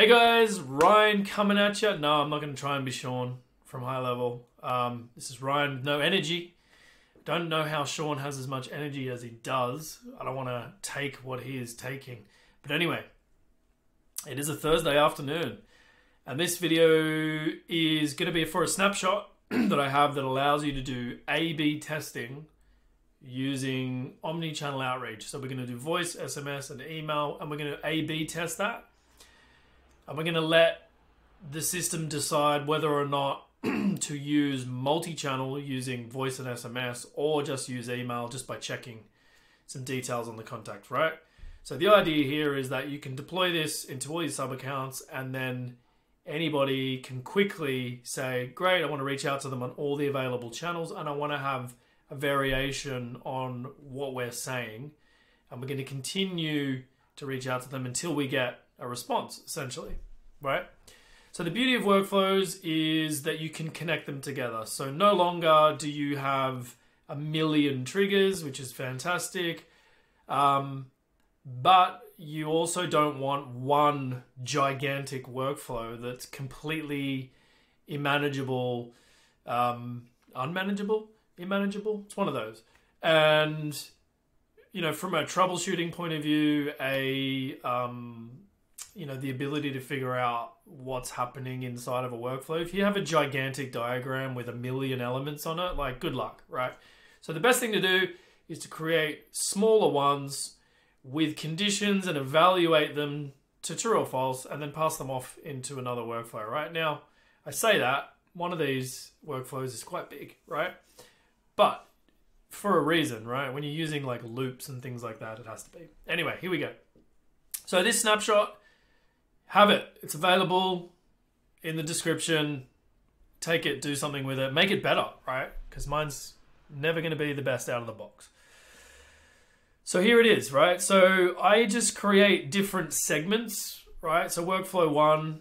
Hey guys, Ryan coming at you. No, I'm not going to try and be Shaun from High Level. Um, this is Ryan with no energy. Don't know how Shaun has as much energy as he does. I don't want to take what he is taking. But anyway, it is a Thursday afternoon, and this video is going to be for a snapshot that I have that allows you to do A B testing using omni channel outreach. So we're going to do voice, SMS, and email, and we're going to A B test that and we're going to let the system decide whether or not to use multi-channel using voice and SMS or just use email just by checking some details on the contact, right? So the idea here is that you can deploy this into all your sub accounts and then anybody can quickly say, great, I want to reach out to them on all the available channels and I want to have a variation on what we're saying. And we're going to continue to reach out to them until we get a response, essentially, right? So the beauty of workflows is that you can connect them together. So no longer do you have a million triggers, which is fantastic, um, but you also don't want one gigantic workflow that's completely immanageable, um, unmanageable, immanageable. It's one of those, and you know, from a troubleshooting point of view, a um, you know the ability to figure out what's happening inside of a workflow. If you have a gigantic diagram with a million elements on it like good luck right? So the best thing to do is to create smaller ones with conditions and evaluate them to true or false and then pass them off into another workflow right? Now i say that one of these workflows is quite big right? But for a reason right? When you're using like loops and things like that it has to be. Anyway here we go. So this snapshot have it. It's available in the description. Take it, do something with it, make it better, right? Because mine's never going to be the best out of the box. So here it is, right? So I just create different segments, right? So workflow one,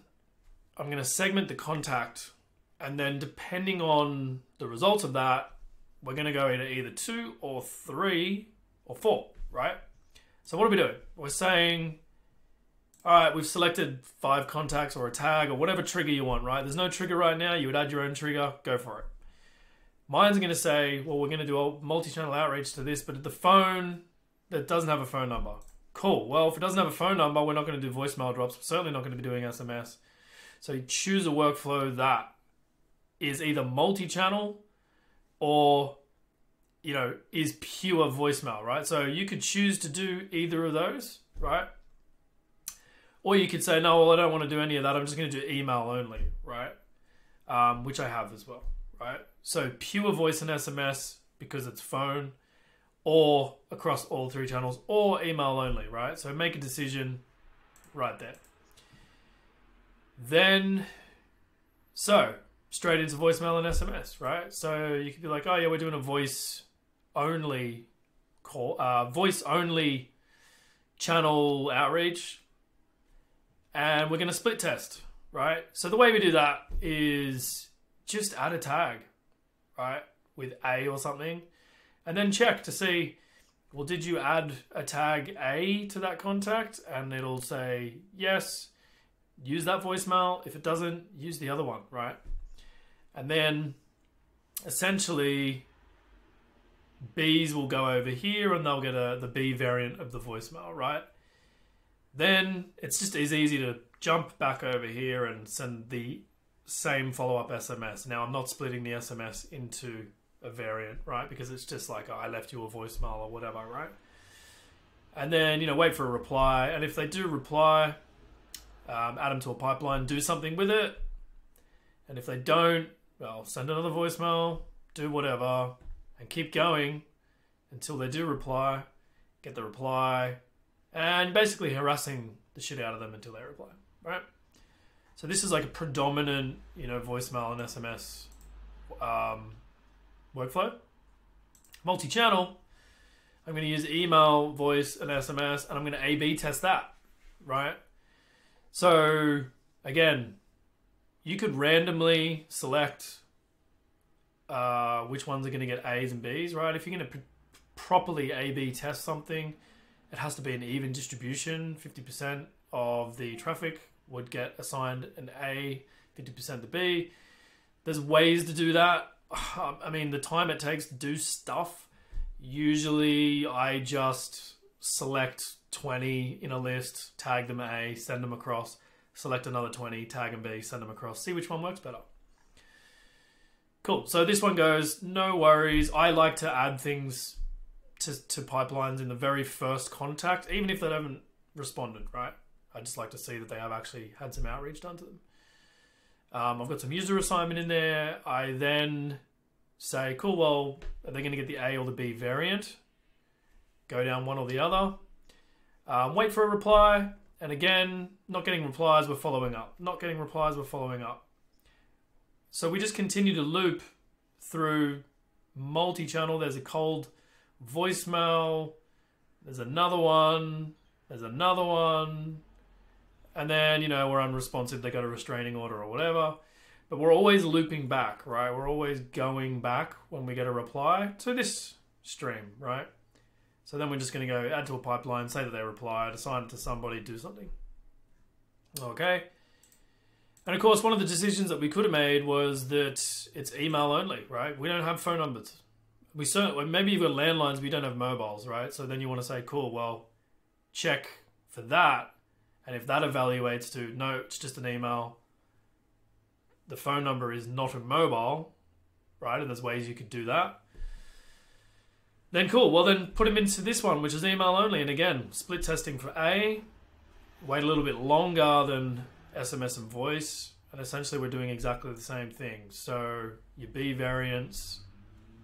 I'm going to segment the contact, and then depending on the results of that, we're going to go into either two or three or four, right? So what are we doing? We're saying all right, we've selected five contacts or a tag or whatever trigger you want, right? There's no trigger right now. You would add your own trigger, go for it. Mine's going to say, well, we're going to do a multi channel outreach to this, but the phone that doesn't have a phone number. Cool. Well, if it doesn't have a phone number, we're not going to do voicemail drops. We're certainly not going to be doing SMS. So you choose a workflow that is either multi channel or you know is pure voicemail right so you could choose to do either of those right or you could say, no, well, I don't want to do any of that. I'm just going to do email only, right? Um, which I have as well, right? So pure voice and SMS because it's phone, or across all three channels, or email only, right? So make a decision right there. Then, so straight into voicemail and SMS, right? So you could be like, oh yeah, we're doing a voice only call, uh, voice only channel outreach and we're going to split test, right? So the way we do that is just add a tag, right, with A or something, and then check to see, well, did you add a tag A to that contact? And it'll say yes, use that voicemail. If it doesn't, use the other one, right? And then essentially B's will go over here and they'll get a the B variant of the voicemail, right? Then it's just as easy to jump back over here and send the same follow-up SMS. Now I'm not splitting the SMS into a variant, right? Because it's just like oh, I left you a voicemail or whatever, right? And then you know wait for a reply, and if they do reply, um, add them to a pipeline, do something with it. And if they don't, well, send another voicemail, do whatever, and keep going until they do reply. Get the reply, and basically harassing the shit out of them until they reply, right? So this is like a predominant, you know, voicemail and SMS um, workflow. Multi-channel, I'm going to use email, voice, and SMS, and I'm going to A/B test that, right? So again, you could randomly select uh, which ones are going to get A's and B's, right? If you're going to pr- properly A/B test something, it has to be an even distribution 50% of the traffic would get assigned an A, 50% the B. There's ways to do that. I mean, the time it takes to do stuff, usually I just select 20 in a list, tag them A, send them across, select another 20, tag them B, send them across, see which one works better. Cool. So this one goes, no worries. I like to add things to, to pipelines in the very first contact, even if they haven't responded, right? I'd just like to see that they have actually had some outreach done to them. Um, I've got some user assignment in there. I then say, cool, well, are they going to get the A or the B variant? Go down one or the other. Um, wait for a reply. And again, not getting replies, we're following up. Not getting replies, we're following up. So we just continue to loop through multi channel. There's a cold voicemail. There's another one. There's another one. And then, you know, we're unresponsive. They got a restraining order or whatever. But we're always looping back, right? We're always going back when we get a reply to this stream, right? So then we're just going to go add to a pipeline, say that they replied, assign it to somebody, do something. Okay. And of course, one of the decisions that we could have made was that it's email only, right? We don't have phone numbers. We certainly, maybe you've got landlines, we don't have mobiles, right? So then you want to say, cool, well, check for that. And if that evaluates to, no, it's just an email, the phone number is not a mobile, right? And there's ways you could do that. Then cool. Well, then put them into this one, which is email only. And again, split testing for A. Wait a little bit longer than SMS and voice. And essentially, we're doing exactly the same thing. So your B variants,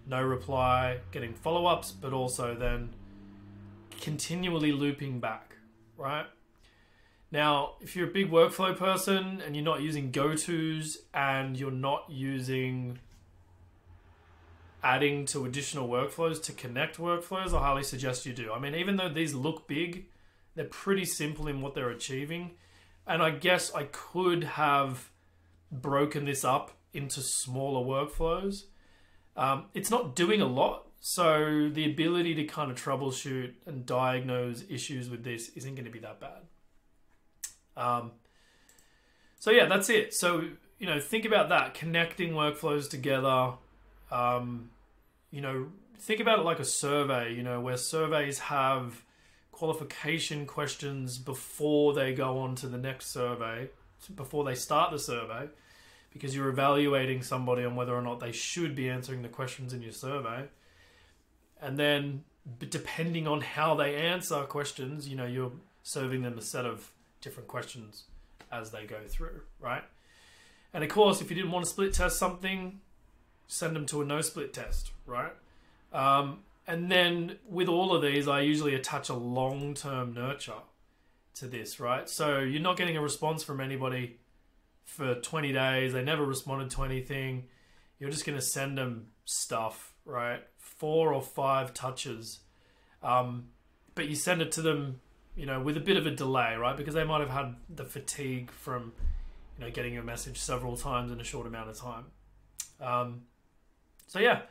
no reply, getting follow ups, but also then continually looping back, right? Now, if you're a big workflow person and you're not using go tos and you're not using adding to additional workflows to connect workflows, I highly suggest you do. I mean, even though these look big, they're pretty simple in what they're achieving. And I guess I could have broken this up into smaller workflows. Um, it's not doing a lot, so the ability to kind of troubleshoot and diagnose issues with this isn't going to be that bad. Um, so yeah, that's it. So you know, think about that connecting workflows together. Um, you know, think about it like a survey. You know, where surveys have qualification questions before they go on to the next survey, before they start the survey, because you're evaluating somebody on whether or not they should be answering the questions in your survey. And then, depending on how they answer questions, you know, you're serving them a set of different questions as they go through, right? And of course, if you didn't want to split test something, send them to a no split test, right? Um, and then with all of these, I usually attach a long term nurture to this, right? So you're not getting a response from anybody for 20 days. They never responded to anything. You're just going to send them stuff, right? Four or five touches. Um, but you send it to them, you know, with a bit of a delay, right? Because they might have had the fatigue from, you know, getting a message several times in a short amount of time. Um, so yeah,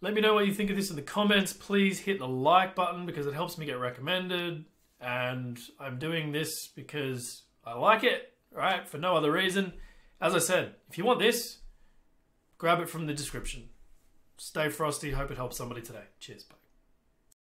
let me know what you think of this in the comments. Please hit the like button because it helps me get recommended. And I'm doing this because I like it, right? For no other reason. As I said, if you want this, grab it from the description. Stay frosty. Hope it helps somebody today. Cheers. Bye.